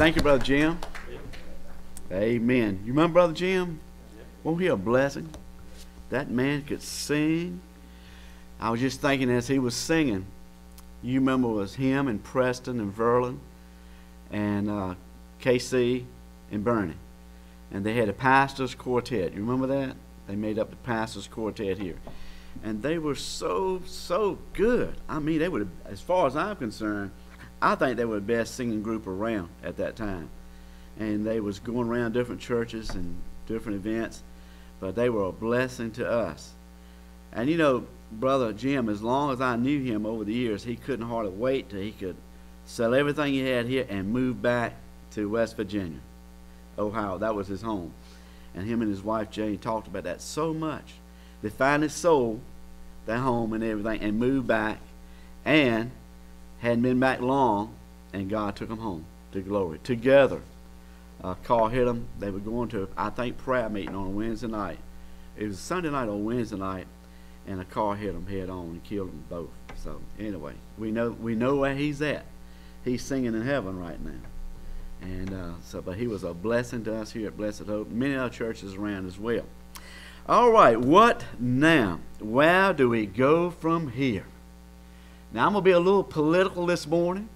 Thank you, Brother Jim. Amen. You remember Brother Jim? Won't he a blessing? That man could sing. I was just thinking as he was singing, you remember it was him and Preston and Verlin and uh, KC and Bernie. And they had a pastor's quartet. You remember that? They made up the pastor's quartet here. And they were so, so good. I mean, they were, as far as I'm concerned, I think they were the best singing group around at that time. And they was going around different churches and different events, but they were a blessing to us. And you know, Brother Jim, as long as I knew him over the years, he couldn't hardly wait till he could sell everything he had here and move back to West Virginia, Ohio. That was his home. And him and his wife Jane talked about that so much. They finally sold their home and everything and moved back and hadn't been back long and God took them home to glory. Together. A car hit them. They were going to, I think, prayer meeting on Wednesday night. It was Sunday night or Wednesday night, and a car hit them head on and killed them both. So anyway, we know we know where he's at. He's singing in heaven right now. And uh, so, but he was a blessing to us here at Blessed Hope. Many other churches around as well. All right, what now? Where do we go from here? Now, I'm going to be a little political this morning,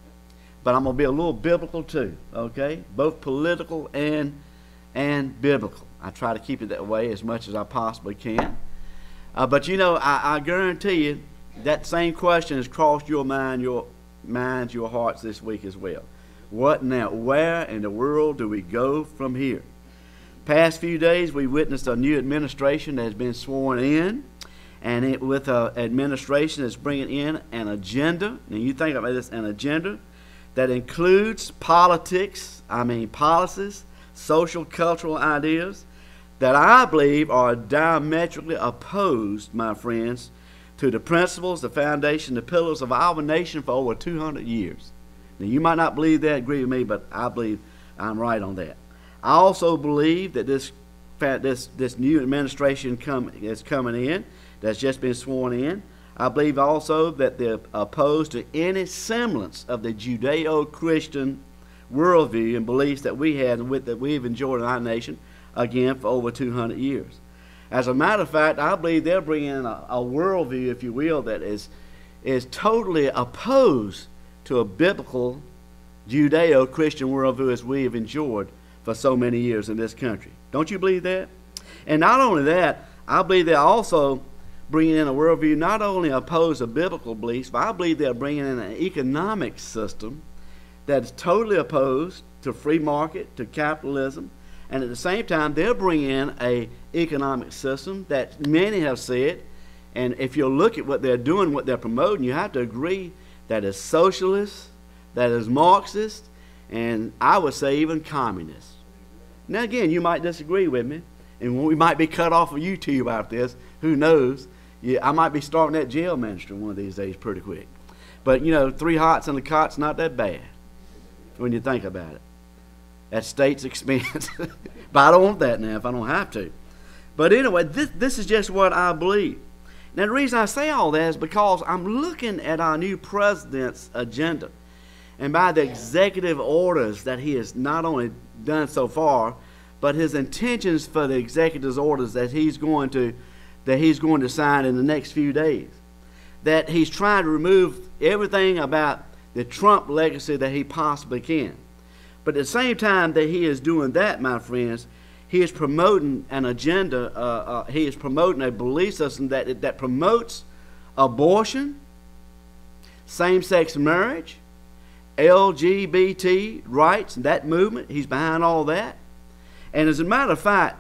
but I'm going to be a little biblical too, okay? Both political and, and biblical. I try to keep it that way as much as I possibly can. Uh, but you know, I, I guarantee you that same question has crossed your mind, your minds, your hearts this week as well. What now? Where in the world do we go from here? Past few days, we witnessed a new administration that has been sworn in, and it, with an administration that's bringing in an agenda. Now, you think about this an agenda that includes politics, I mean, policies, social, cultural ideas that I believe are diametrically opposed, my friends, to the principles, the foundation, the pillars of our nation for over 200 years. Now, you might not believe that, agree with me, but I believe I'm right on that. I also believe that this this this new administration come is coming in that's just been sworn in. I believe also that they're opposed to any semblance of the Judeo-Christian worldview and beliefs that we had and with, that we've enjoyed in our nation again for over 200 years. As a matter of fact, I believe they're bringing in a, a worldview, if you will, that is is totally opposed to a biblical Judeo Christian worldview as we have enjoyed for so many years in this country. Don't you believe that? And not only that, I believe they're also bringing in a worldview not only opposed to biblical beliefs, but I believe they're bringing in an economic system that is totally opposed to free market, to capitalism, and at the same time, they're bringing in a economic system that many have said, and if you look at what they're doing, what they're promoting, you have to agree that is socialist, that is Marxist, and I would say even communist. Now, again, you might disagree with me, and we might be cut off of YouTube after this. Who knows? Yeah, I might be starting that jail ministry one of these days pretty quick. But, you know, three hots and a cot's not that bad when you think about it. At state's expense. but I don't want that now if I don't have to. But anyway, this, this is just what I believe. Now, the reason I say all that is because I'm looking at our new president's agenda. And by the executive orders that he has not only done so far, but his intentions for the executive orders that he's going to that he's going to sign in the next few days. That he's trying to remove everything about the Trump legacy that he possibly can. But at the same time that he is doing that, my friends, he is promoting an agenda. Uh, uh, he is promoting a belief system that that promotes abortion, same-sex marriage, LGBT rights, and that movement. He's behind all that. And as a matter of fact,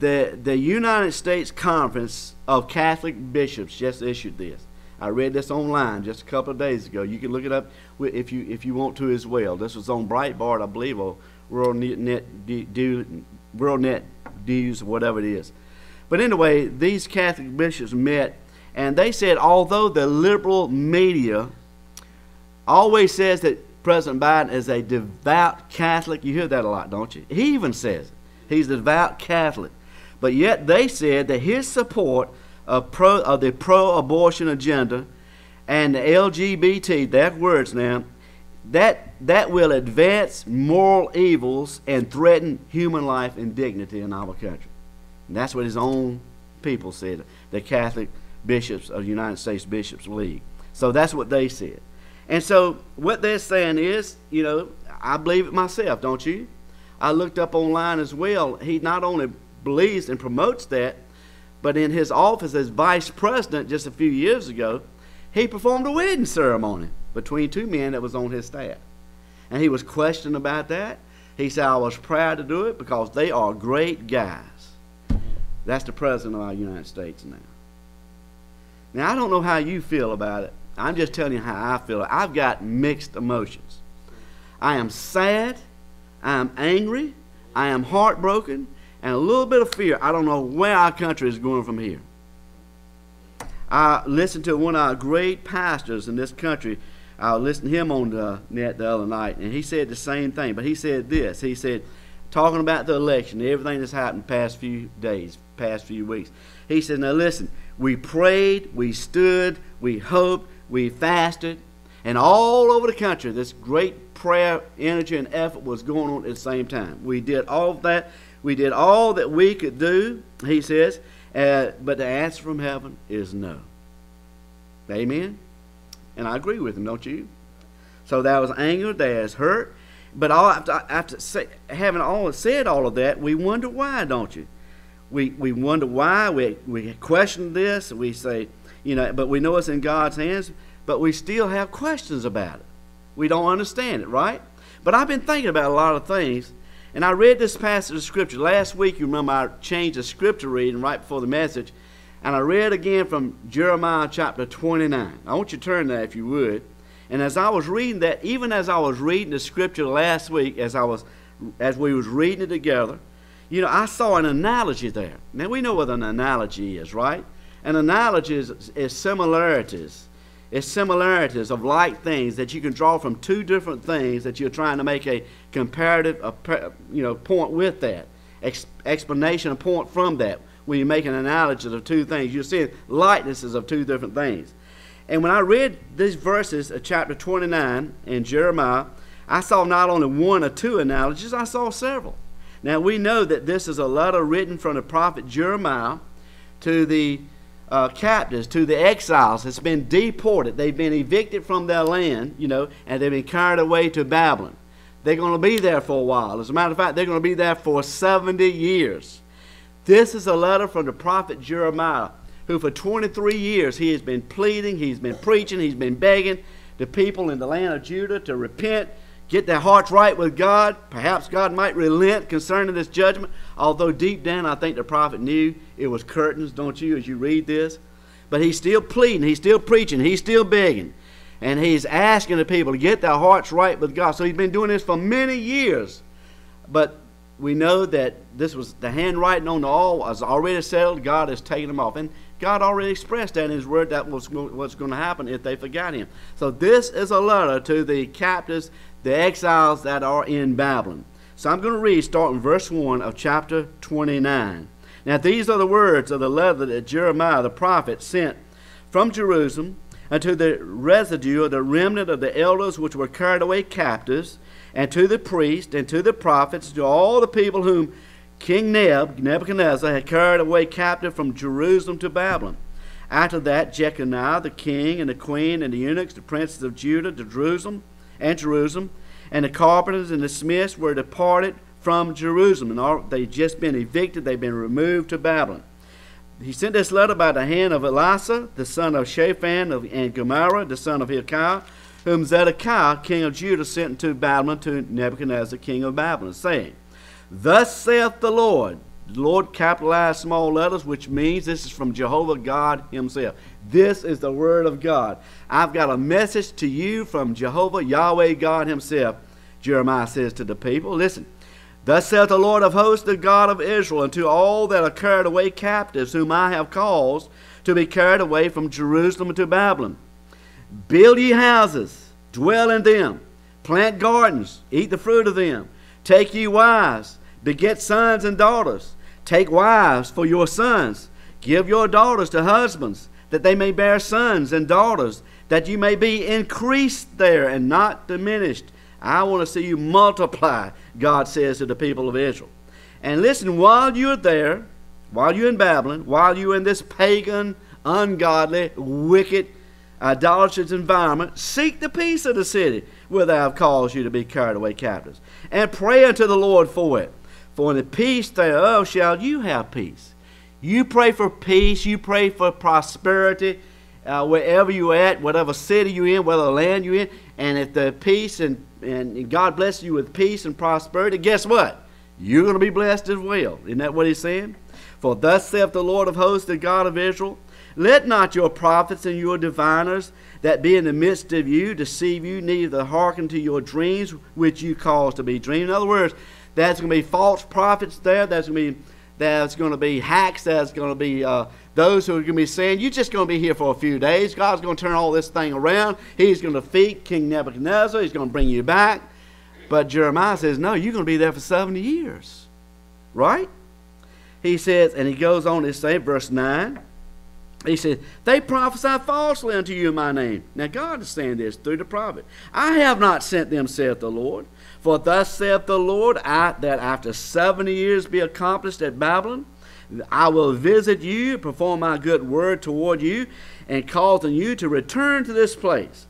the the United States Conference of Catholic Bishops just issued this. I read this online just a couple of days ago. You can look it up if you if you want to as well. This was on Breitbart, I believe, or World Net do WorldNet News, whatever it is. But anyway, these Catholic bishops met, and they said although the liberal media always says that President Biden is a devout Catholic, you hear that a lot, don't you? He even says it. He's a devout Catholic. But yet they said that his support of, pro, of the pro abortion agenda and the LGBT, that words now, that, that will advance moral evils and threaten human life and dignity in our country. And that's what his own people said, the Catholic bishops of the United States Bishops League. So that's what they said. And so what they're saying is, you know, I believe it myself, don't you? I looked up online as well. He not only believes and promotes that, but in his office as vice president just a few years ago, he performed a wedding ceremony between two men that was on his staff. And he was questioned about that. He said, I was proud to do it because they are great guys. That's the president of our United States now. Now, I don't know how you feel about it. I'm just telling you how I feel. I've got mixed emotions. I am sad. I am angry. I am heartbroken. And a little bit of fear. I don't know where our country is going from here. I listened to one of our great pastors in this country. I listened to him on the net the other night, and he said the same thing. But he said this. He said, talking about the election, everything that's happened past few days, past few weeks. He said, now listen, we prayed, we stood, we hoped, we fasted, and all over the country, this great prayer, energy, and effort was going on at the same time. We did all of that. We did all that we could do, he says, uh, but the answer from heaven is no. Amen? And I agree with him, don't you? So there was anger, there's hurt. But all after, after say, having all said all of that, we wonder why, don't you? We, we wonder why. We, we question this. We say, you know, but we know it's in God's hands, but we still have questions about it. We don't understand it, right? But I've been thinking about a lot of things, and I read this passage of Scripture. Last week, you remember I changed the Scripture reading right before the message, and I read again from Jeremiah chapter 29. I want you to turn there if you would. And as I was reading that, even as I was reading the Scripture last week, as I was as we was reading it together, you know, I saw an analogy there. Now we know what an analogy is, right? An analogy is, is similarities. It's similarities of like things that you can draw from two different things that you're trying to make a comparative, you know, point with that. Ex explanation, a point from that. When you make an analogy of two things, you're seeing likenesses of two different things. And when I read these verses of chapter 29 in Jeremiah, I saw not only one or two analogies, I saw several. Now we know that this is a letter written from the prophet Jeremiah to the uh, captives, to the exiles that's been deported. They've been evicted from their land, you know, and they've been carried away to Babylon. They're going to be there for a while. As a matter of fact, they're going to be there for 70 years. This is a letter from the prophet Jeremiah, who for 23 years he has been pleading, he's been preaching, he's been begging the people in the land of Judah to repent get their hearts right with God. Perhaps God might relent concerning this judgment. Although deep down, I think the prophet knew it was curtains, don't you, as you read this? But he's still pleading, he's still preaching, he's still begging. And he's asking the people to get their hearts right with God. So he's been doing this for many years. But we know that this was the handwriting on the wall was already settled. God has taken them off. And God already expressed that in His Word that was what's going to happen if they forgot Him. So this is a letter to the captives the exiles that are in Babylon. So I'm going to read starting verse 1 of chapter 29. Now these are the words of the letter that Jeremiah the prophet sent from Jerusalem unto the residue of the remnant of the elders which were carried away captives, and to the priests, and to the prophets, to all the people whom King Neb, Nebuchadnezzar, had carried away captive from Jerusalem to Babylon. After that, Jeconiah the king, and the queen, and the eunuchs, the princes of Judah, to Jerusalem, and Jerusalem, and the carpenters and the smiths were departed from Jerusalem. And they'd just been evicted, they'd been removed to Babylon. He sent this letter by the hand of Elasah, the son of Shaphan, of, and Gemariah, the son of Hilkiah, whom Zedekiah, king of Judah, sent into Babylon to Nebuchadnezzar, king of Babylon, saying, Thus saith the Lord, Lord capitalized small letters, which means this is from Jehovah God Himself. This is the Word of God. I've got a message to you from Jehovah, Yahweh God Himself. Jeremiah says to the people, Listen, thus saith the Lord of hosts, the God of Israel, unto all that are carried away captives, whom I have caused to be carried away from Jerusalem to Babylon. Build ye houses, dwell in them, plant gardens, eat the fruit of them, take ye wives Beget sons and daughters. Take wives for your sons. Give your daughters to husbands, that they may bear sons and daughters, that you may be increased there and not diminished. I want to see you multiply, God says to the people of Israel. And listen, while you're there, while you're in Babylon, while you're in this pagan, ungodly, wicked, idolatrous environment, seek the peace of the city where they have caused you to be carried away captives, and pray unto the Lord for it. For in the peace thereof shall you have peace. You pray for peace, you pray for prosperity uh, wherever you're at, whatever city you're in, whatever land you're in, and if the peace and, and God blesses you with peace and prosperity, guess what? You're going to be blessed as well. Isn't that what he's saying? For thus saith the Lord of hosts, the God of Israel, let not your prophets and your diviners that be in the midst of you deceive you, neither hearken to your dreams which you cause to be dreamed. In other words, there's going to be false prophets there. There's going to be there's going to be hacks. There's going to be uh, those who are going to be saying, You're just going to be here for a few days. God's going to turn all this thing around. He's going to defeat King Nebuchadnezzar. He's going to bring you back. But Jeremiah says, No, you're going to be there for 70 years. Right? He says, and he goes on to say, verse 9. He said, They prophesy falsely unto you in my name. Now, God is saying this through the prophet. I have not sent them, saith the Lord. For thus saith the Lord, I, that after seventy years be accomplished at Babylon, I will visit you, perform my good word toward you, and cause you to return to this place.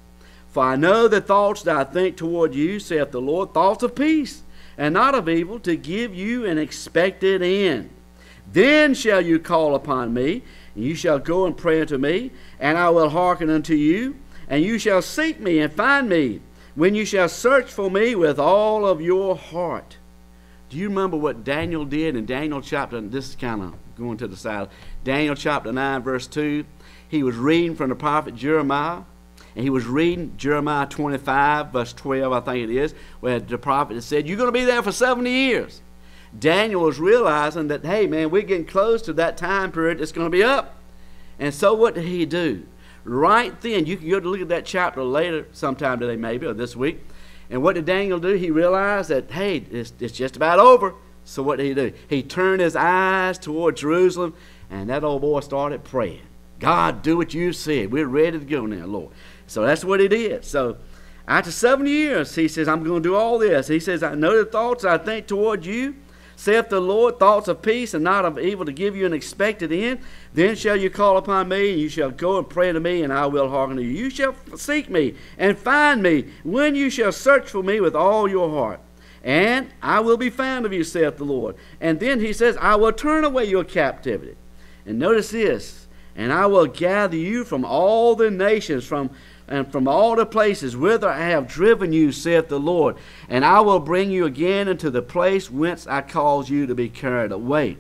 For I know the thoughts that I think toward you, saith the Lord, thoughts of peace, and not of evil, to give you an expected end. Then shall you call upon me, and you shall go and pray unto me, and I will hearken unto you, and you shall seek me and find me, when you shall search for me with all of your heart. Do you remember what Daniel did in Daniel chapter? This is kind of going to the side. Daniel chapter 9, verse 2. He was reading from the prophet Jeremiah, and he was reading Jeremiah 25, verse 12, I think it is, where the prophet said, You're going to be there for 70 years. Daniel was realizing that, hey, man, we're getting close to that time period that's going to be up. And so what did he do? Right then, you can go to look at that chapter later, sometime today, maybe, or this week. And what did Daniel do? He realized that, hey, it's, it's just about over. So what did he do? He turned his eyes toward Jerusalem, and that old boy started praying. God, do what you said. We're ready to go now, Lord. So that's what he did. So after seven years, he says, I'm going to do all this. He says, I know the thoughts I think toward you, saith the Lord, thoughts of peace and not of evil to give you an expected end. Then shall you call upon me, and you shall go and pray to me, and I will hearken to you. You shall seek me and find me when you shall search for me with all your heart. And I will be found of you, saith the Lord. And then he says, I will turn away your captivity. And notice this, and I will gather you from all the nations, from and from all the places whither I have driven you, saith the Lord, and I will bring you again into the place whence I caused you to be carried away.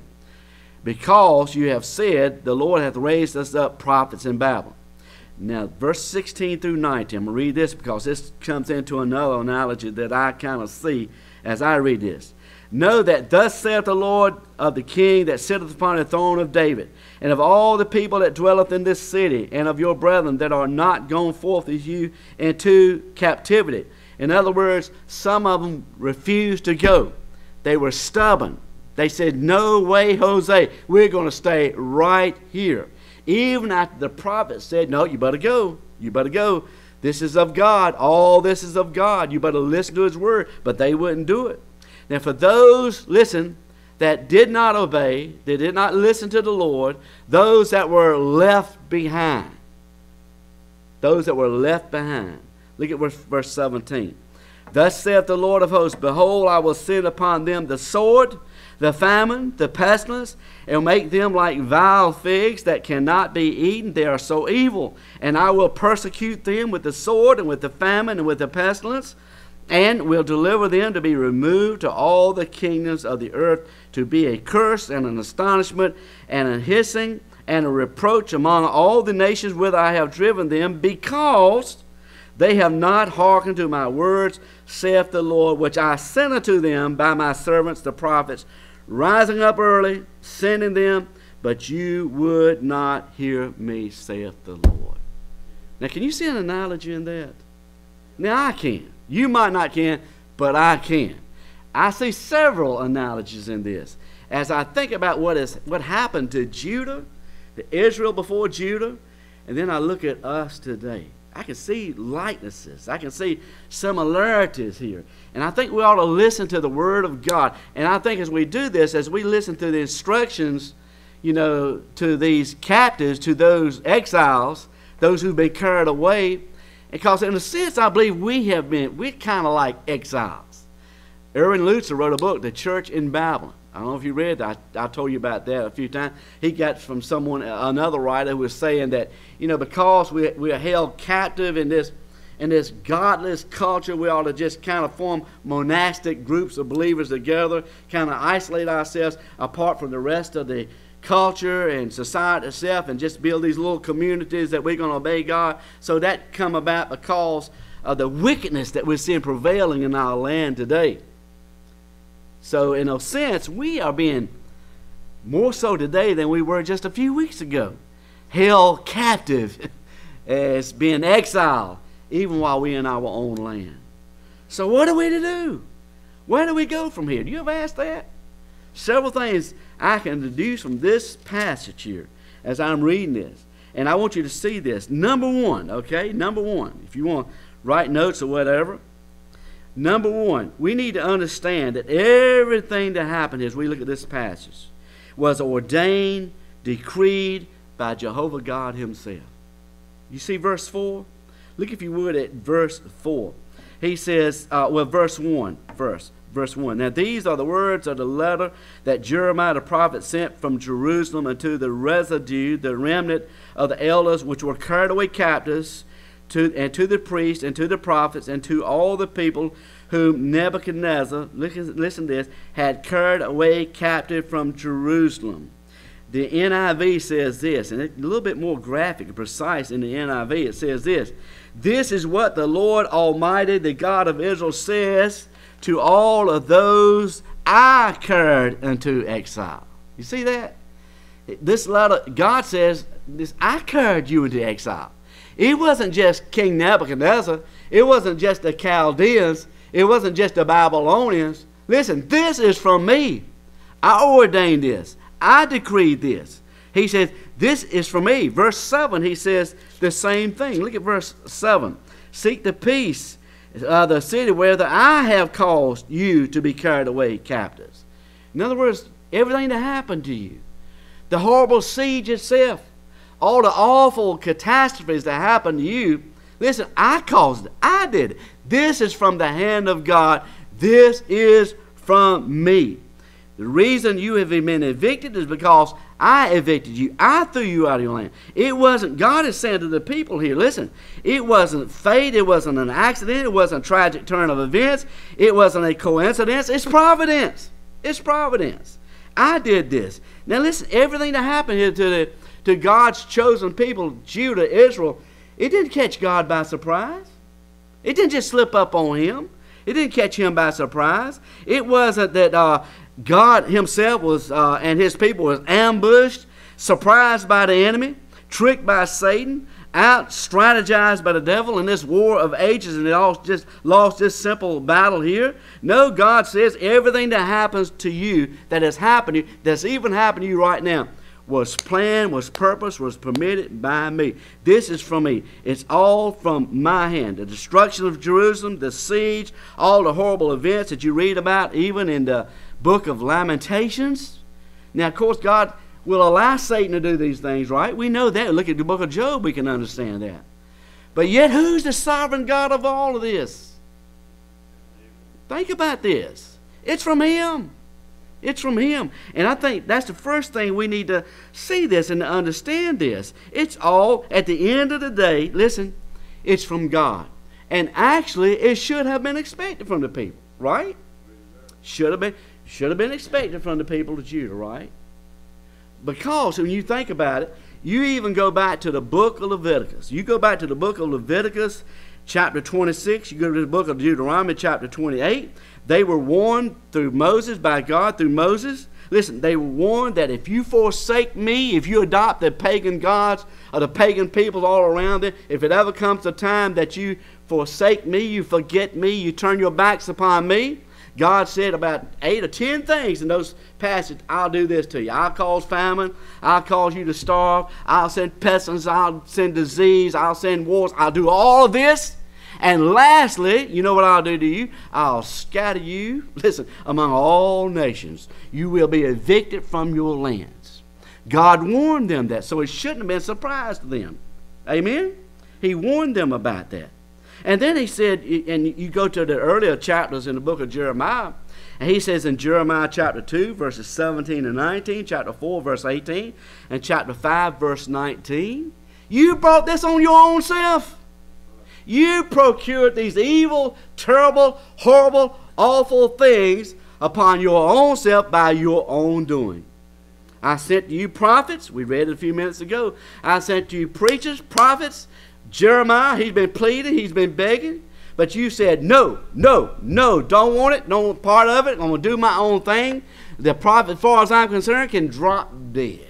Because you have said, The Lord hath raised us up prophets in Babylon. Now, verse 16 through 19, I'm going to read this because this comes into another analogy that I kind of see as I read this. Know that thus saith the Lord of the king that sitteth upon the throne of David, and of all the people that dwelleth in this city, and of your brethren that are not gone forth with you into captivity. In other words, some of them refused to go. They were stubborn. They said, No way, Jose, we're going to stay right here. Even after the prophet said, No, you better go. You better go. This is of God. All this is of God. You better listen to his word. But they wouldn't do it. Now, for those, listen, that did not obey, they did not listen to the Lord, those that were left behind. Those that were left behind. Look at verse, verse 17. Thus saith the Lord of hosts Behold, I will send upon them the sword, the famine, the pestilence, and make them like vile figs that cannot be eaten. They are so evil. And I will persecute them with the sword, and with the famine, and with the pestilence and will deliver them to be removed to all the kingdoms of the earth, to be a curse and an astonishment and a hissing and a reproach among all the nations whither I have driven them, because they have not hearkened to my words, saith the Lord, which I sent unto them by my servants the prophets, rising up early, sending them, but you would not hear me, saith the Lord. Now, can you see an analogy in that? Now, I can. You might not can, but I can. I see several analogies in this. As I think about what is what happened to Judah, to Israel before Judah, and then I look at us today. I can see likenesses. I can see similarities here. And I think we ought to listen to the Word of God. And I think as we do this, as we listen to the instructions, you know, to these captives, to those exiles, those who've been carried away, because in a sense, I believe we have been, we're kind of like exiles. Erwin Lutzer wrote a book, The Church in Babylon. I don't know if you read that. I, I, told you about that a few times. He got from someone, uh, another writer, who was saying that, you know, because we, we are held captive in this, in this godless culture, we ought to just kind of form monastic groups of believers together, kind of isolate ourselves apart from the rest of the culture and society itself and just build these little communities that we're going to obey God. So that come about because of the wickedness that we're seeing prevailing in our land today. So, in a sense, we are being more so today than we were just a few weeks ago. Held captive as being exiled, even while we're in our own land. So, what are we to do? Where do we go from here? Do you ever ask that? Several things I can deduce from this passage here as I'm reading this. And I want you to see this. Number one, okay? Number one, if you want to write notes or whatever, Number one, we need to understand that everything that happened as we look at this passage was ordained, decreed by Jehovah God Himself. You see verse 4? Look, if you would, at verse 4. He says, uh, well, verse 1 first. Verse 1. Now, these are the words of the letter that Jeremiah the prophet sent from Jerusalem unto the residue, the remnant of the elders which were carried away captives to, and to the priests and to the prophets and to all the people whom Nebuchadnezzar, listen, listen to this, had carried away captive from Jerusalem. The NIV says this, and it's a little bit more graphic and precise in the NIV. It says this This is what the Lord Almighty, the God of Israel, says to all of those I carried into exile. You see that? This letter, God says, this, I carried you into exile. It wasn't just King Nebuchadnezzar. It wasn't just the Chaldeans. It wasn't just the Babylonians. Listen, this is from me. I ordained this. I decreed this. He says, This is from me. Verse 7, he says the same thing. Look at verse 7. Seek the peace of the city where the I have caused you to be carried away captives. In other words, everything that happened to you, the horrible siege itself, all the awful catastrophes that happened to you, listen, I caused it. I did it. This is from the hand of God. This is from me. The reason you have been evicted is because I evicted you. I threw you out of your land. It wasn't, God is saying to the people here, listen, it wasn't fate, it wasn't an accident, it wasn't a tragic turn of events, it wasn't a coincidence, it's providence. It's providence. I did this. Now listen, everything that happened here to the to God's chosen people, Judah, Israel, it didn't catch God by surprise. It didn't just slip up on him. It didn't catch him by surprise. It wasn't that uh, God himself was uh, and his people was ambushed, surprised by the enemy, tricked by Satan, out strategized by the devil in this war of ages and they all just lost this simple battle here. No, God says everything that happens to you, that has happened that's even happening to you right now, was planned, was purposed, was permitted by me. This is from me. It's all from my hand. The destruction of Jerusalem, the siege, all the horrible events that you read about, even in the book of Lamentations. Now, of course, God will allow Satan to do these things, right? We know that. Look at the book of Job, we can understand that. But yet, who's the sovereign God of all of this? Think about this. It's from Him. It's from Him. And I think that's the first thing we need to see this and to understand this. It's all, at the end of the day, listen, it's from God. And actually, it should have been expected from the people, right? Should have been, should have been expected from the people of Judah, right? Because when you think about it, you even go back to the book of Leviticus. You go back to the book of Leviticus, chapter 26. You go to the book of Deuteronomy, chapter 28. They were warned through Moses, by God through Moses. Listen, they were warned that if you forsake me, if you adopt the pagan gods or the pagan peoples all around it, if it ever comes a time that you forsake me, you forget me, you turn your backs upon me, God said about eight or ten things in those passages. I'll do this to you. I'll cause famine. I'll cause you to starve. I'll send pestilence. I'll send disease. I'll send wars. I'll do all of this. And lastly, you know what I'll do to you? I'll scatter you, listen, among all nations. You will be evicted from your lands. God warned them that, so it shouldn't have been a surprise to them. Amen? He warned them about that. And then he said, and you go to the earlier chapters in the book of Jeremiah, and he says in Jeremiah chapter 2, verses 17 and 19, chapter 4, verse 18, and chapter 5, verse 19, you brought this on your own self. You procured these evil, terrible, horrible, awful things upon your own self by your own doing. I sent to you prophets, we read it a few minutes ago. I sent to you preachers, prophets, Jeremiah, he's been pleading, he's been begging, but you said, no, no, no, don't want it, don't want part of it, I'm going to do my own thing. The prophet, as far as I'm concerned, can drop dead.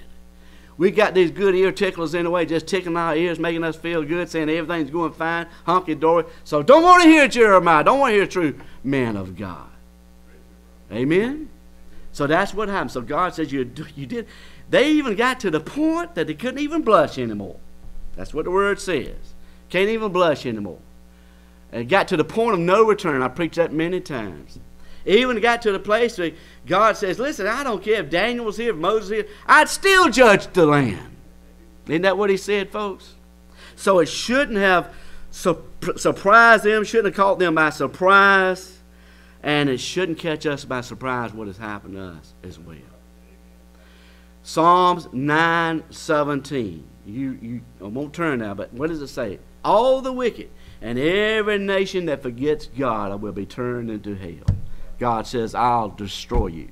We got these good ear ticklers in the way, just tickling our ears, making us feel good, saying everything's going fine, honky dory. So don't want to hear Jeremiah. Don't want to hear true man of God. Amen? So that's what happened. So God says you, you did. They even got to the point that they couldn't even blush anymore. That's what the word says. Can't even blush anymore. It got to the point of no return. I preached that many times. Even got to the place where God says, Listen, I don't care if Daniel was here, if Moses here, I'd still judge the land. Isn't that what he said, folks? So it shouldn't have surprised them, shouldn't have caught them by surprise, and it shouldn't catch us by surprise what has happened to us as well. Psalms 9:17. You, you I won't turn now, but what does it say? All the wicked and every nation that forgets God will be turned into hell. God says, I'll destroy you.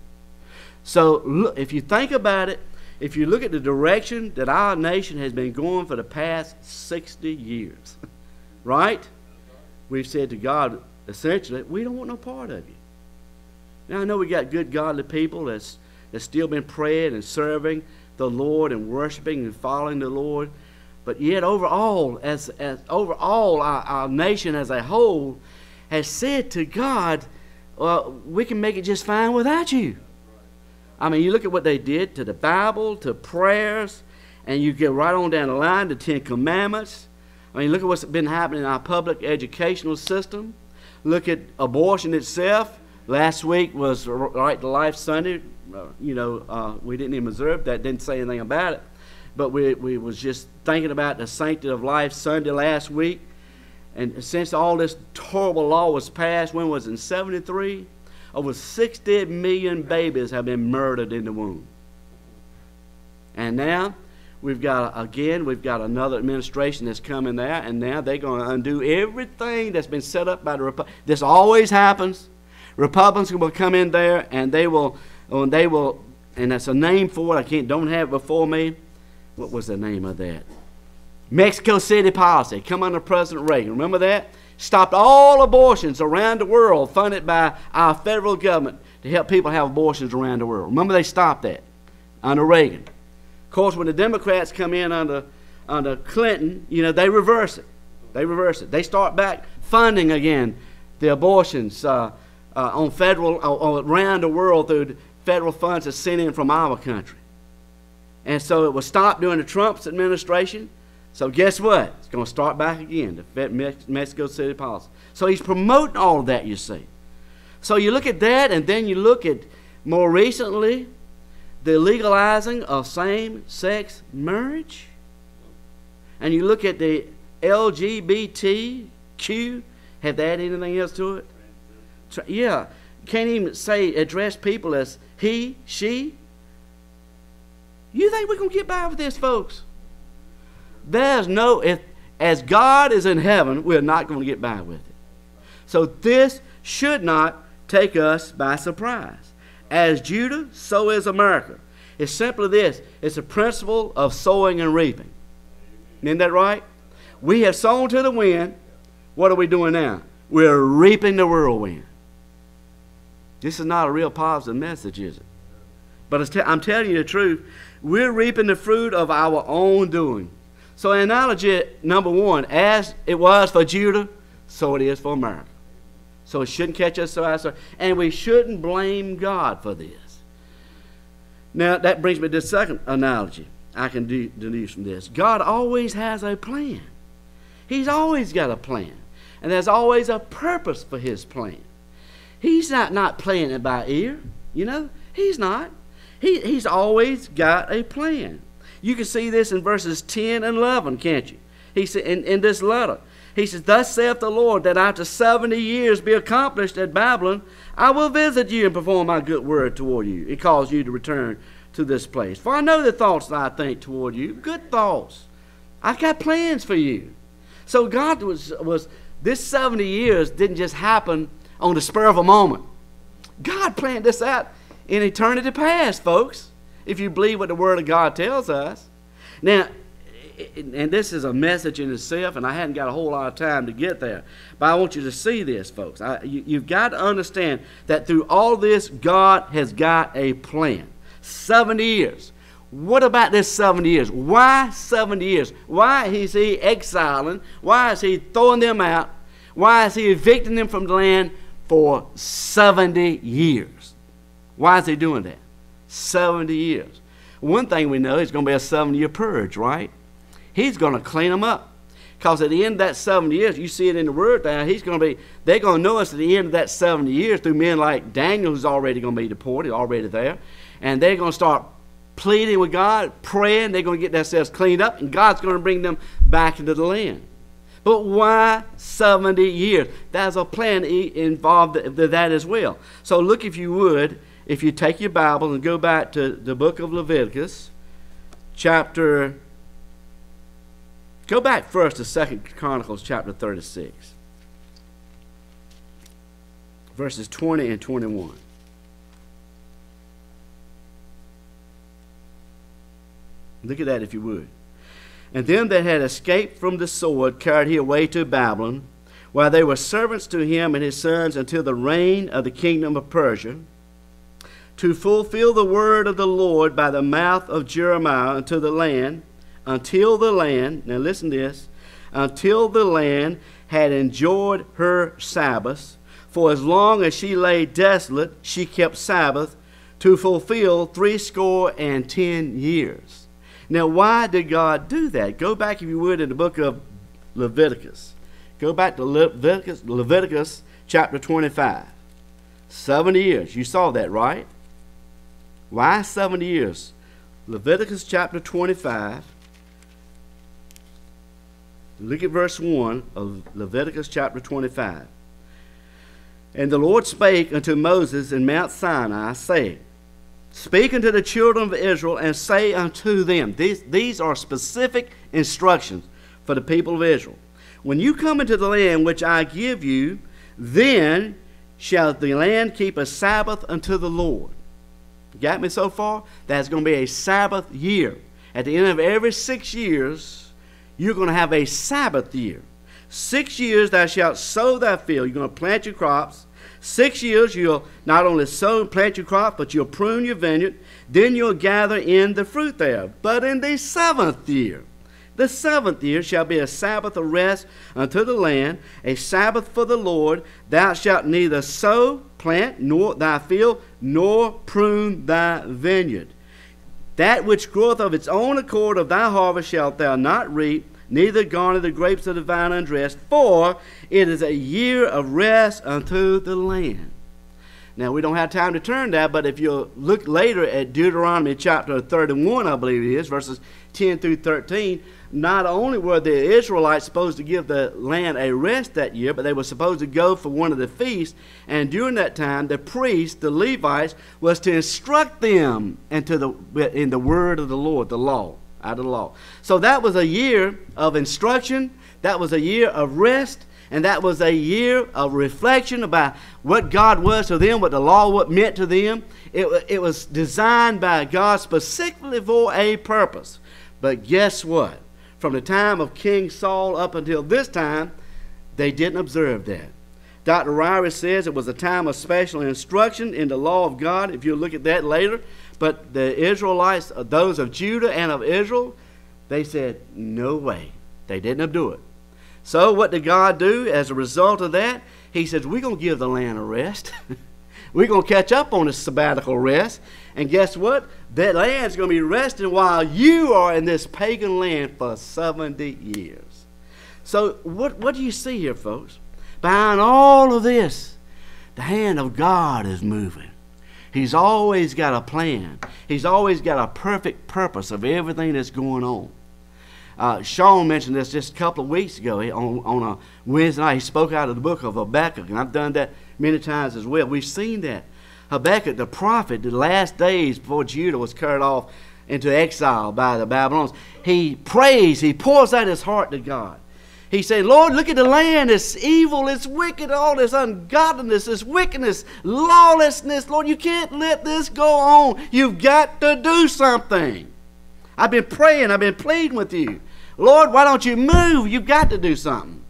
So look, if you think about it, if you look at the direction that our nation has been going for the past 60 years, right? We've said to God, essentially, we don't want no part of you. Now, I know we got good, godly people that's, that's still been praying and serving the Lord and worshiping and following the Lord. But yet, overall, as, as overall, our, our nation as a whole has said to God, well, we can make it just fine without you. I mean, you look at what they did to the Bible, to prayers, and you get right on down the line to Ten Commandments. I mean, look at what's been happening in our public educational system. Look at abortion itself. Last week was Right to Life Sunday. Uh, you know, uh, we didn't even observe that, didn't say anything about it. But we, we was just thinking about the Sanctity of Life Sunday last week. And since all this horrible law was passed, when was it? In 73? Over 60 million babies have been murdered in the womb. And now, we've got, again, we've got another administration that's coming there, and now they're going to undo everything that's been set up by the Republicans. This always happens. Republicans will come in there, and they will, and they will, and that's a name for it. I can't, don't have it before me. What was the name of that? Mexico City policy, come under President Reagan. Remember that? Stopped all abortions around the world funded by our federal government to help people have abortions around the world. Remember they stopped that under Reagan. Of course, when the Democrats come in under, under Clinton, you know, they reverse it. They reverse it. They start back funding again the abortions uh, uh, on federal, uh, around the world through federal funds that's sent in from our country. And so it was stopped during the Trump's administration. So guess what? It's going to start back again, the Mexico City policy. So he's promoting all of that, you see. So you look at that, and then you look at more recently the legalizing of same-sex marriage, and you look at the LGBTQ. Have they added anything else to it? Yeah, can't even say address people as he, she. You think we're going to get by with this, folks? There's no, if, as God is in heaven, we're not going to get by with it. So this should not take us by surprise. As Judah, so is America. It's simply this it's a principle of sowing and reaping. Isn't that right? We have sown to the wind. What are we doing now? We're reaping the whirlwind. This is not a real positive message, is it? But I'm telling you the truth. We're reaping the fruit of our own doing. So, analogy number one, as it was for Judah, so it is for America. So it shouldn't catch us so out. And we shouldn't blame God for this. Now, that brings me to the second analogy I can deduce from this. God always has a plan. He's always got a plan. And there's always a purpose for his plan. He's not, not playing it by ear, you know? He's not. He, he's always got a plan. You can see this in verses 10 and 11, can't you? He said in, in this letter. He says, Thus saith the Lord, that after seventy years be accomplished at Babylon, I will visit you and perform my good word toward you. It calls you to return to this place. For I know the thoughts that I think toward you, good thoughts. I've got plans for you. So God was, was this 70 years didn't just happen on the spur of a moment. God planned this out in eternity past, folks, if you believe what the Word of God tells us. Now, and this is a message in itself, and I hadn't got a whole lot of time to get there. But I want you to see this, folks. I, you, you've got to understand that through all this, God has got a plan. 70 years. What about this 70 years? Why 70 years? Why is he exiling? Why is he throwing them out? Why is he evicting them from the land for 70 years? Why is he doing that? 70 years. One thing we know is going to be a seven year purge, right? He's going to clean them up. Because at the end of that 70 years, you see it in the word there, he's going to be, they're going to know us at the end of that 70 years through men like Daniel, who's already going to be deported, already there. And they're going to start pleading with God, praying, they're going to get themselves cleaned up, and God's going to bring them back into the land. But why 70 years? There's a plan involved in that as well. So look, if you would, if you take your Bible and go back to the book of Leviticus, chapter Go back first to Second Chronicles chapter 36, verses 20 and 21. Look at that if you would. And them that had escaped from the sword carried he away to Babylon, while they were servants to him and his sons until the reign of the kingdom of Persia, to fulfill the word of the Lord by the mouth of Jeremiah unto the land until the land, now listen to this, until the land had enjoyed her Sabbaths, for as long as she lay desolate, she kept Sabbath to fulfill threescore and ten years. Now, why did God do that? Go back, if you would, in the book of Leviticus. Go back to Leviticus, Leviticus chapter 25. 70 years. You saw that, right? Why 70 years? Leviticus chapter 25. Look at verse 1 of Leviticus chapter 25. And the Lord spake unto Moses in Mount Sinai, saying, Speak unto the children of Israel, and say unto them, these, these are specific instructions for the people of Israel. When you come into the land which I give you, then shall the land keep a Sabbath unto the Lord. Got me so far? That's going to be a Sabbath year. At the end of every six years, you're going to have a Sabbath year. Six years thou shalt sow thy field. You're going to plant your crops. Six years you'll not only sow and plant your crop, but you'll prune your vineyard. Then you'll gather in the fruit thereof. But in the seventh year, the seventh year shall be a Sabbath of rest unto the land, a Sabbath for the Lord. Thou shalt neither sow, plant, nor thy field, nor prune thy vineyard. That which groweth of its own accord of thy harvest shalt thou not reap, neither garner the grapes of the vine undressed, for it is a year of rest unto the land. Now, we don't have time to turn that, but if you look later at Deuteronomy chapter 31, I believe it is, verses 10 through 13, not only were the Israelites supposed to give the land a rest that year, but they were supposed to go for one of the feasts. And during that time, the priests, the Levites, was to instruct them into the, in the word of the Lord, the law, out of the law. So that was a year of instruction. That was a year of rest. And that was a year of reflection about what God was to them, what the law what meant to them. It, it was designed by God specifically for a purpose. But guess what? From the time of King Saul up until this time, they didn't observe that. Dr. Ryrie says it was a time of special instruction in the law of God, if you look at that later. But the Israelites, uh, those of Judah and of Israel, they said, no way. They didn't do it. So what did God do as a result of that? He says, We're going to give the land a rest. We're going to catch up on this sabbatical rest. And guess what? That land's going to be resting while you are in this pagan land for 70 years. So, what, what do you see here, folks? Behind all of this, the hand of God is moving. He's always got a plan. He's always got a perfect purpose of everything that's going on. Uh, Sean mentioned this just a couple of weeks ago on, on a Wednesday night. He spoke out of the book of Habakkuk, and I've done that many times as well. We've seen that. Habakkuk, the prophet, the last days before Judah was carried off into exile by the Babylonians, he prays, he pours out his heart to God. He said, Lord, look at the land. It's evil, it's wicked, all this ungodliness, this wickedness, lawlessness. Lord, you can't let this go on. You've got to do something. I've been praying, I've been pleading with you. Lord, why don't you move? You've got to do something.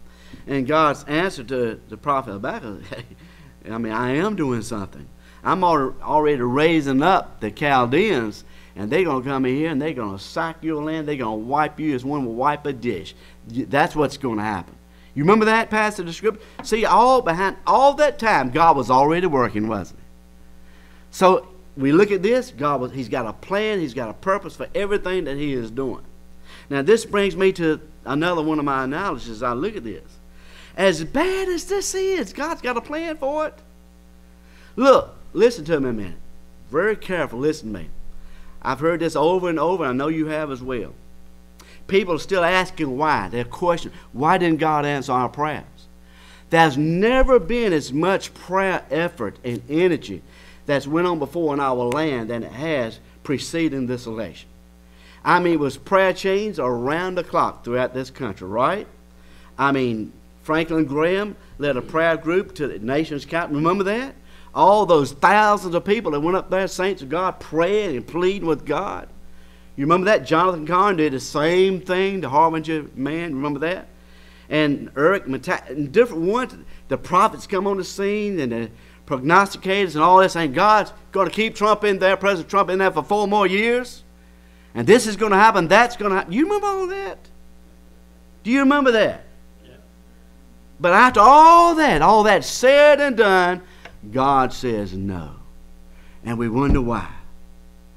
And God's answer to the prophet Habakkuk, I mean, I am doing something. I'm already raising up the Chaldeans, and they're going to come in here and they're going to sack your land. They're going to wipe you as one will wipe a dish. That's what's going to happen. You remember that passage of scripture? See, all behind all that time, God was already working, wasn't he? So we look at this. God was, He's got a plan. He's got a purpose for everything that He is doing. Now, this brings me to another one of my analyses. I look at this. As bad as this is, God's got a plan for it. Look, listen to me a minute. Very careful. Listen to me. I've heard this over and over. and I know you have as well. People are still asking why. They're questioning why didn't God answer our prayers? There's never been as much prayer effort and energy that's went on before in our land than it has preceding this election. I mean, it was prayer chains around the clock throughout this country, right? I mean, Franklin Graham led a prayer group to the nation's capital. Remember that? All those thousands of people that went up there, saints of God, praying and pleading with God. You remember that? Jonathan Cahn did the same thing, the Harbinger man. Remember that? And Eric Meta- and different ones, the prophets come on the scene and the prognosticators and all this, saying God's going to keep Trump in there, President Trump in there for four more years. And this is going to happen, that's going to happen. You remember all that? Do you remember that? Yeah. But after all that, all that said and done, God says no. And we wonder why.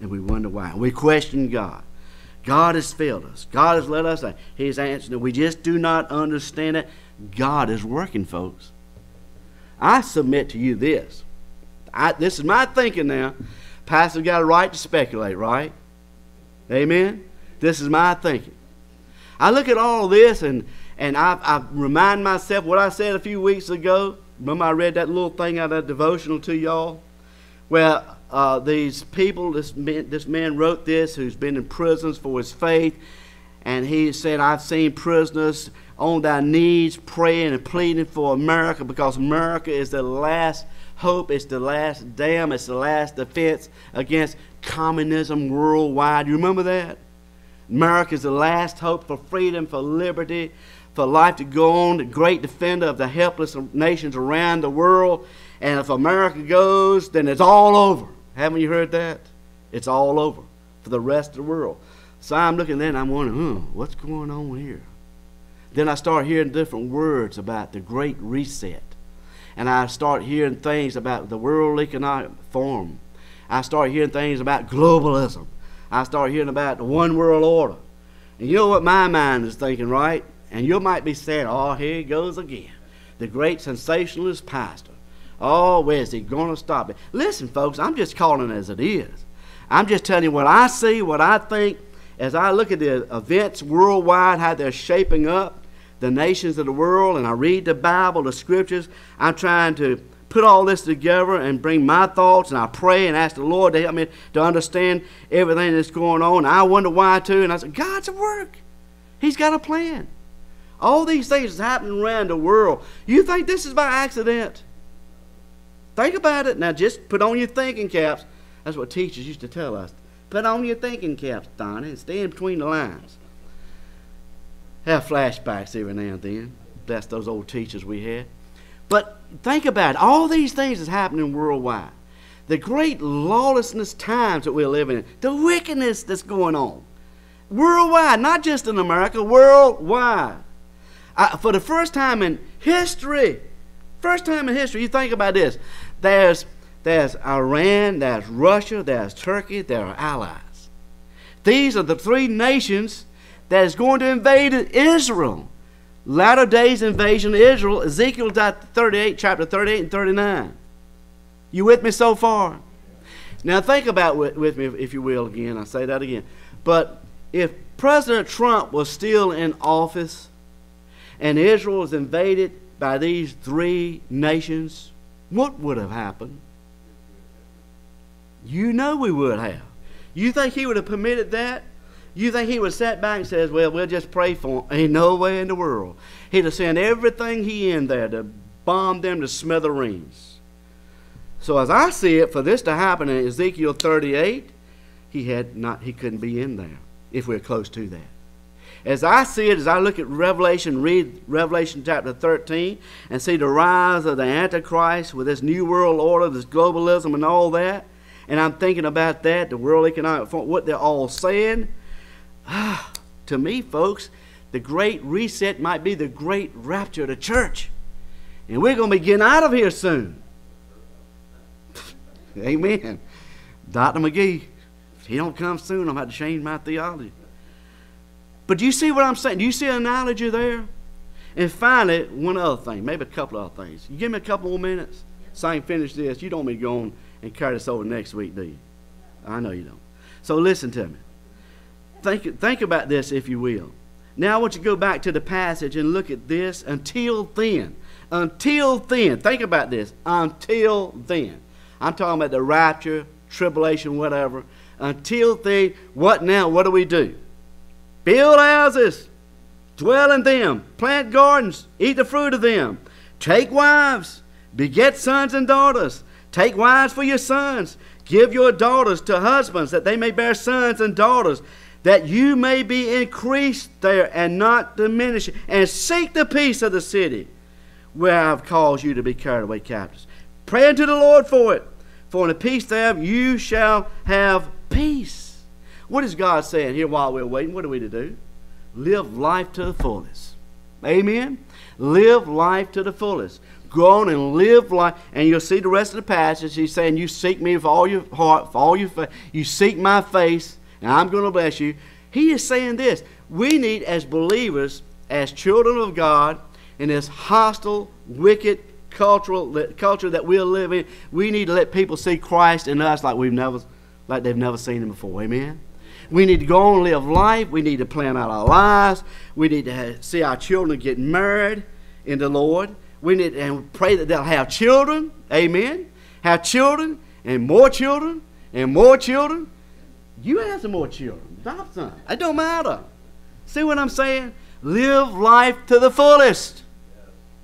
And we wonder why. We question God. God has failed us. God has let us. He's answered. We just do not understand it. God is working, folks. I submit to you this. I, this is my thinking now. Pastor's got a right to speculate, right? Amen? This is my thinking. I look at all this and, and I, I remind myself what I said a few weeks ago. Remember, I read that little thing out of that devotional to y'all? Well, uh, these people, this man, this man wrote this who's been in prisons for his faith, and he said, I've seen prisoners on thy knees praying and pleading for America because America is the last hope, it's the last dam, it's the last defense against communism worldwide. You remember that? America is the last hope for freedom, for liberty, for life to go on, the great defender of the helpless nations around the world. And if America goes, then it's all over. Haven't you heard that? It's all over for the rest of the world. So I'm looking there and I'm wondering, hmm, what's going on here? Then I start hearing different words about the Great Reset. And I start hearing things about the World Economic Forum. I start hearing things about globalism. I start hearing about the one world order. And you know what my mind is thinking, right? And you might be saying, oh, here he goes again. The great sensationalist pastor. Oh, where's he going to stop it? Listen, folks, I'm just calling as it is. I'm just telling you what I see, what I think, as I look at the events worldwide, how they're shaping up, the nations of the world, and I read the Bible, the scriptures. I'm trying to put all this together and bring my thoughts, and I pray and ask the Lord to help me to understand everything that's going on. I wonder why, too. And I said, God's at work. He's got a plan. All these things is happening around the world. You think this is by accident? Think about it. Now, just put on your thinking caps. That's what teachers used to tell us. Put on your thinking caps, Donnie, and stand between the lines. Have flashbacks every now and then. That's those old teachers we had. But think about it. All these things is happening worldwide. The great lawlessness times that we're living in. The wickedness that's going on. Worldwide, not just in America, worldwide. For the first time in history, First time in history, you think about this. There's, there's Iran, there's Russia, there's Turkey, there are allies. These are the three nations that is going to invade Israel. Latter days invasion of Israel, Ezekiel 38, chapter 38 and 39. You with me so far? Now think about with, with me, if you will, again. I say that again. But if President Trump was still in office and Israel was invaded by these three nations, what would have happened? You know we would have. You think he would have permitted that? You think he would sat back and says, well, we'll just pray for him? Ain't no way in the world. He'd have sent everything he in there to bomb them to smithereens. So as I see it, for this to happen in Ezekiel 38, he had not he couldn't be in there if we're close to that. As I see it, as I look at Revelation, read Revelation chapter 13, and see the rise of the Antichrist with this new world order, this globalism, and all that, and I'm thinking about that, the World Economic what they're all saying. Ah, to me, folks, the great reset might be the great rapture of the church. And we're going to be getting out of here soon. Amen. Dr. McGee, if he don't come soon, I'm going to change my theology. But do you see what I'm saying? Do you see an analogy there? And finally, one other thing, maybe a couple other things. You give me a couple more minutes so I can finish this. You don't want me to go on and carry this over next week, do you? I know you don't. So listen to me. Think, think about this, if you will. Now I want you to go back to the passage and look at this until then. Until then. Think about this. Until then. I'm talking about the rapture, tribulation, whatever. Until then, what now? What do we do? Build houses, dwell in them, plant gardens, eat the fruit of them, take wives, beget sons and daughters, take wives for your sons, give your daughters to husbands that they may bear sons and daughters, that you may be increased there and not diminished, and seek the peace of the city where I've caused you to be carried away captives. Pray unto the Lord for it, for in the peace thereof you shall have peace. What is God saying here while we're waiting? What are we to do? Live life to the fullest. Amen? Live life to the fullest. Go on and live life. And you'll see the rest of the passage. He's saying, You seek me with all your heart, with all your. You seek my face, and I'm going to bless you. He is saying this. We need, as believers, as children of God, in this hostile, wicked, cultural culture that we're living, in, we need to let people see Christ in us like we've never, like they've never seen him before. Amen. We need to go on and live life. We need to plan out our lives. We need to see our children get married in the Lord. We need and pray that they'll have children. Amen. Have children and more children and more children. You have some more children. Adopt some. It don't matter. See what I'm saying? Live life to the fullest.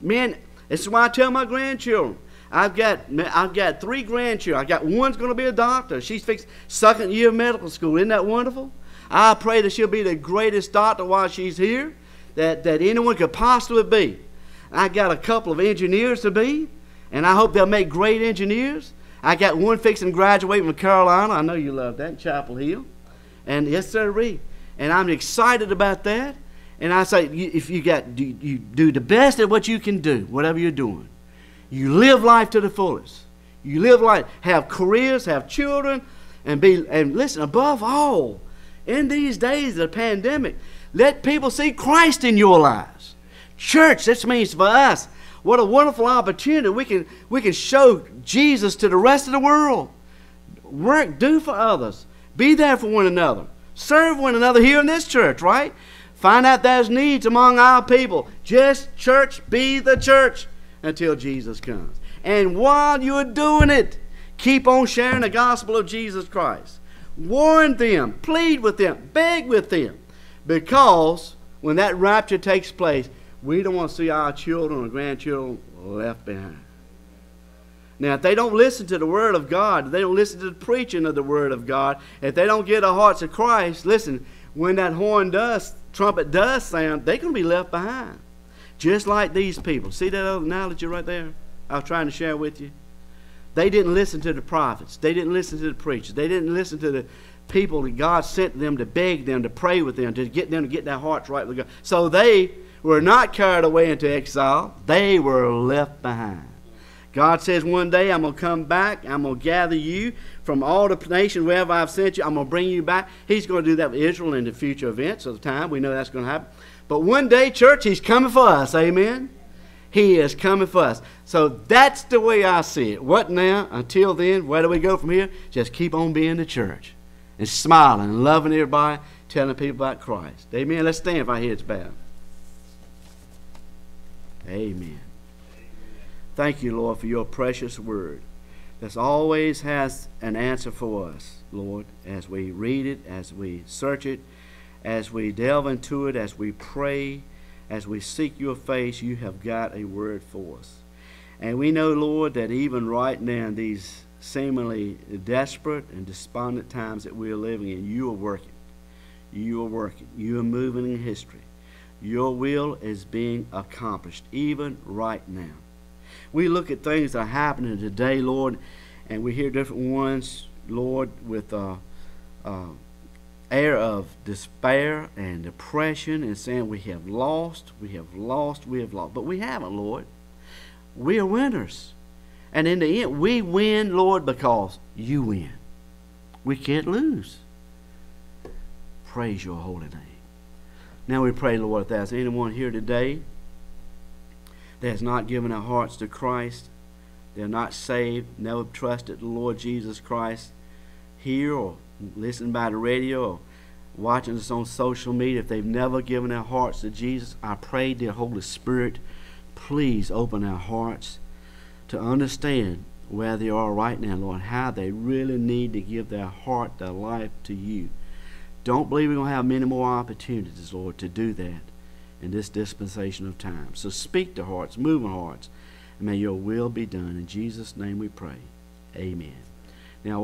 Man, this is why I tell my grandchildren. I've got I've got three grandchildren. I got one's going to be a doctor. She's fixed second year of medical school. Isn't that wonderful? I pray that she'll be the greatest doctor while she's here that, that anyone could possibly be. I got a couple of engineers to be, and I hope they'll make great engineers. I got one fixing to graduate from Carolina. I know you love that, Chapel Hill. And yes, sir, And I'm excited about that. And I say, if you got, you, you do the best at what you can do, whatever you're doing. You live life to the fullest. You live life, have careers, have children, and be and listen, above all, in these days of the pandemic, let people see Christ in your lives. Church, this means for us, what a wonderful opportunity. We can we can show Jesus to the rest of the world. Work, do for others. Be there for one another. Serve one another here in this church, right? Find out there's needs among our people. Just church, be the church until Jesus comes. And while you're doing it, keep on sharing the gospel of Jesus Christ. Warn them, plead with them, beg with them. Because when that rapture takes place, we don't want to see our children or grandchildren left behind. Now, if they don't listen to the Word of God, if they don't listen to the preaching of the Word of God, if they don't get the hearts of Christ, listen, when that horn does, trumpet does sound, they're going to be left behind. Just like these people. See that other analogy right there I was trying to share with you? They didn't listen to the prophets. They didn't listen to the preachers. They didn't listen to the people that God sent them to beg them, to pray with them, to get them to get their hearts right with God. So they were not carried away into exile. They were left behind. God says one day I'm going to come back. I'm going to gather you from all the nations wherever I've sent you. I'm going to bring you back. He's going to do that with Israel in the future events of the time. We know that's going to happen. But one day, church, He's coming for us. Amen. He is coming for us. So that's the way I see it. What now? Until then, where do we go from here? Just keep on being the church and smiling and loving everybody, telling people about Christ. Amen. Let's stand if our heads bowed. Amen. Thank you, Lord, for your precious word that always has an answer for us, Lord, as we read it, as we search it, as we delve into it, as we pray, as we seek your face, you have got a word for us. And we know, Lord, that even right now in these seemingly desperate and despondent times that we are living in, you are working. You are working. You are moving in history. Your will is being accomplished, even right now. We look at things that are happening today, Lord, and we hear different ones, Lord, with a uh, uh, air of despair and depression and saying we have lost, we have lost, we have lost. But we haven't, Lord. We are winners. And in the end, we win, Lord, because you win. We can't lose. Praise your holy name. Now we pray, Lord, if there's anyone here today that has not given their hearts to Christ, they're not saved, never trusted the Lord Jesus Christ, here or listening by the radio or watching us on social media, if they've never given their hearts to Jesus, I pray, dear Holy Spirit, please open our hearts to understand where they are right now, Lord, how they really need to give their heart, their life to you. Don't believe we're going to have many more opportunities, Lord, to do that in this dispensation of time. So speak to hearts, move in hearts, and may your will be done. In Jesus' name we pray. Amen. Now,